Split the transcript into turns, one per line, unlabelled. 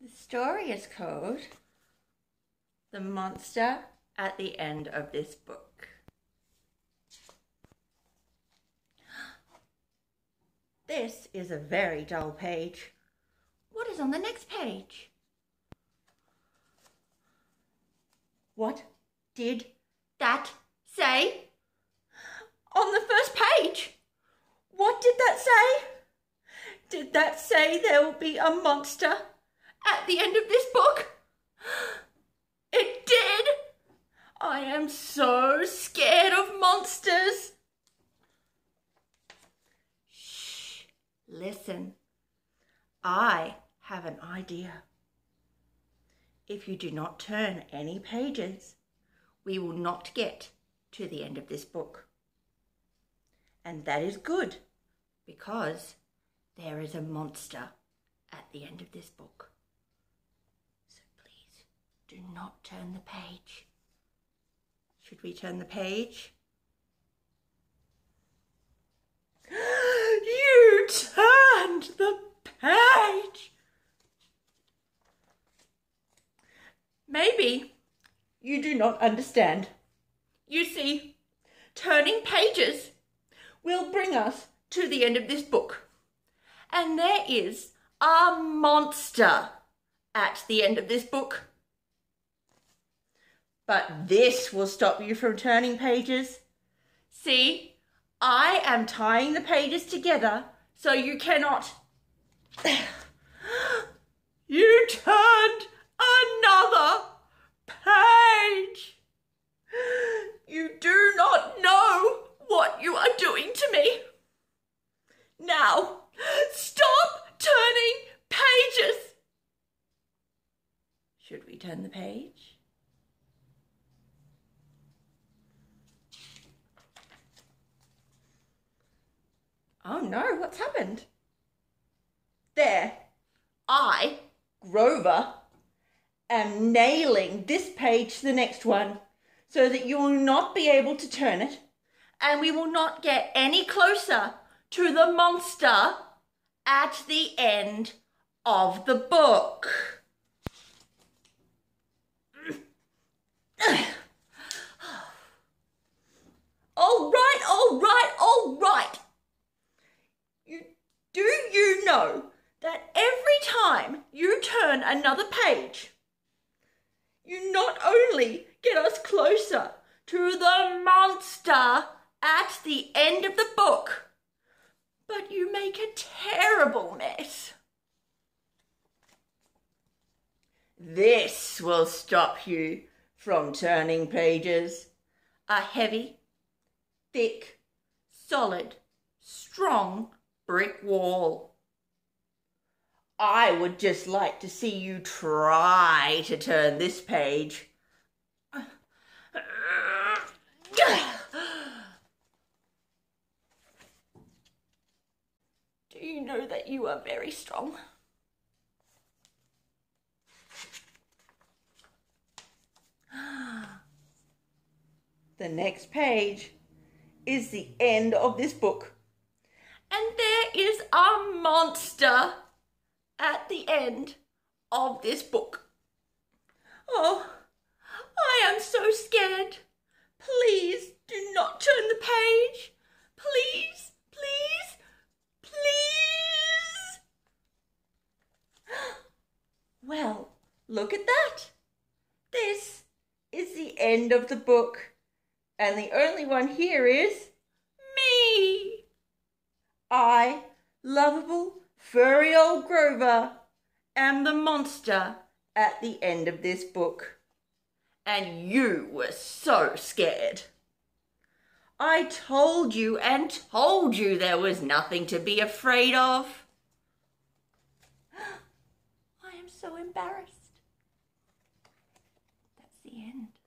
The story is called The Monster at the End of This Book. This is a very dull page. What is on the next page? What did that say? On the first page? What did that say? Did that say there will be a monster at the end of this book? It did! I am so scared of monsters. Shh, listen. I have an idea. If you do not turn any pages, we will not get to the end of this book. And that is good because there is a monster at the end of this book. So please do not turn the page. Should we turn the page? you turned the page! Maybe you do not understand. You see, turning pages will bring us to the end of this book. And there is a monster at the end of this book. But this will stop you from turning pages. See, I am tying the pages together so you cannot. you turned another page. You do not know what you are doing to me. Now, stop turning pages. Should we turn the page? Oh no, what's happened? There, I, Grover, am nailing this page to the next one so that you will not be able to turn it and we will not get any closer to the monster at the end of the book. all right, all right, all right. You, do you know that every time you turn another page, you not only get us closer to the monster at the end of the book, but you make a terrible mess. This will stop you from turning pages. A heavy, thick, solid, strong brick wall. I would just like to see you try to turn this page. Do you know that you are very strong? The next page is the end of this book. And there is a monster at the end of this book. Oh, I am so scared. Please do not turn the page. Please, please, please. Well, look at that. This is the end of the book. And the only one here is me. I, lovable, furry old Grover and the monster at the end of this book. And you were so scared. I told you and told you there was nothing to be afraid of. I am so embarrassed. That's the end.